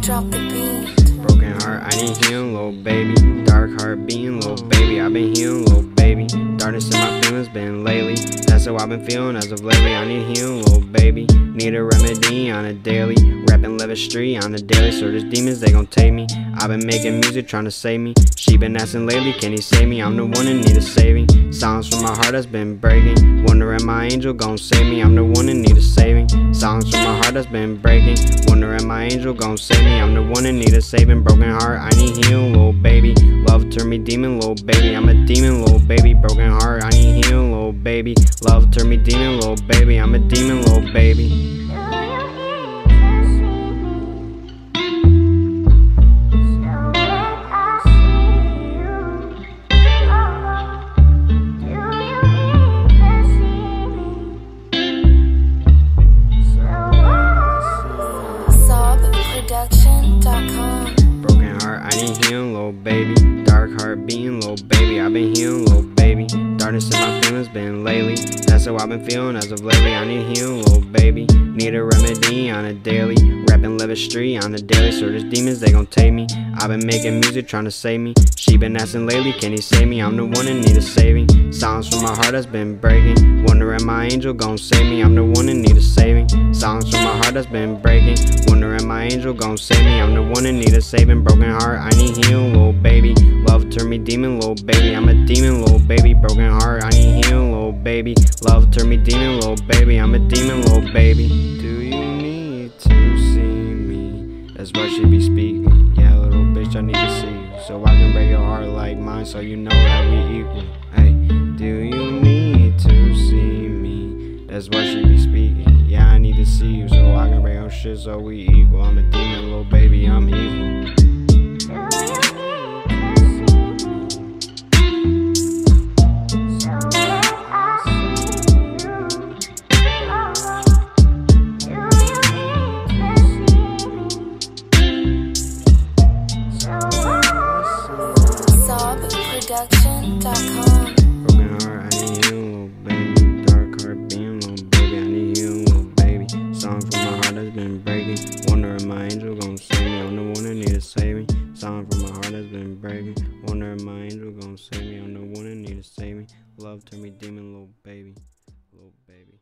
drop the beat. Broken heart, I need healing, little baby. Dark heart beating, little baby. I've been healing, little baby. Darkness in my feelings been lately. That's how I've been feeling as of lately. I need healing, little baby. Need a remedy on a daily. Rapping Street on a daily. So there's demons, they gon' take me. I've been making music trying to save me. She been asking lately, can he save me? I'm the one in need of saving. Silence from my heart that's been breaking. Wondering my angel gon' save me. I'm the one in need of saving. Songs from my heart that's been breaking. Wondering my angel gon' save me. I'm the one in need of saving. Broken heart, I need healing, little baby. Love turn me demon, little baby. I'm a demon, little baby. Broken heart, I need healing, little baby. Love turn me demon, little baby. I'm a demon, little baby. I need healing, little baby. Dark heart beating, little baby. I've been healing, little baby. Darkness in my feelings been lately. That's how I've been feeling as of lately. I need healing, little baby. Need a remedy on a daily. Rapping Levitt Street on the daily. So there's demons, they gon' take me. I've been making music trying to save me. She been asking lately, can he save me? I'm the one in need of saving. Silence from my heart has been breaking. Wondering my angel gon' save me. I'm the one in need of saving. Silence from my heart has been breaking. Wondering my angel gon' save me. I'm the one in need of saving. Broken heart, I need healing, little baby. Love turn me demon, little baby. I'm a demon, little baby. Broken heart, I need healing, little baby. Love turn me demon, little baby. I'm a demon, little baby. Do you need That's what she be speaking. Yeah, little bitch, I need to see you. So I can break your heart like mine, so you know that we equal. Hey, do you need to see me? That's why she be speaking. Yeah, I need to see you, so I can break your shit, so we equal. I'm a demon, little baby, Broken heart, I baby. Dark heart being baby, I need baby. Song from my heart that's been breaking. Wondering my angel gon' save me. I'm the one that need a saving. Song from my heart that's been breaking. Wondering my angel gon' save me. I'm the one that need a saving. Love to me, demon, little baby. Little baby.